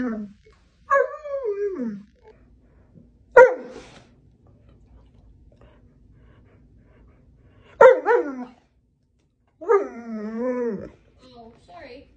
Oh, sorry.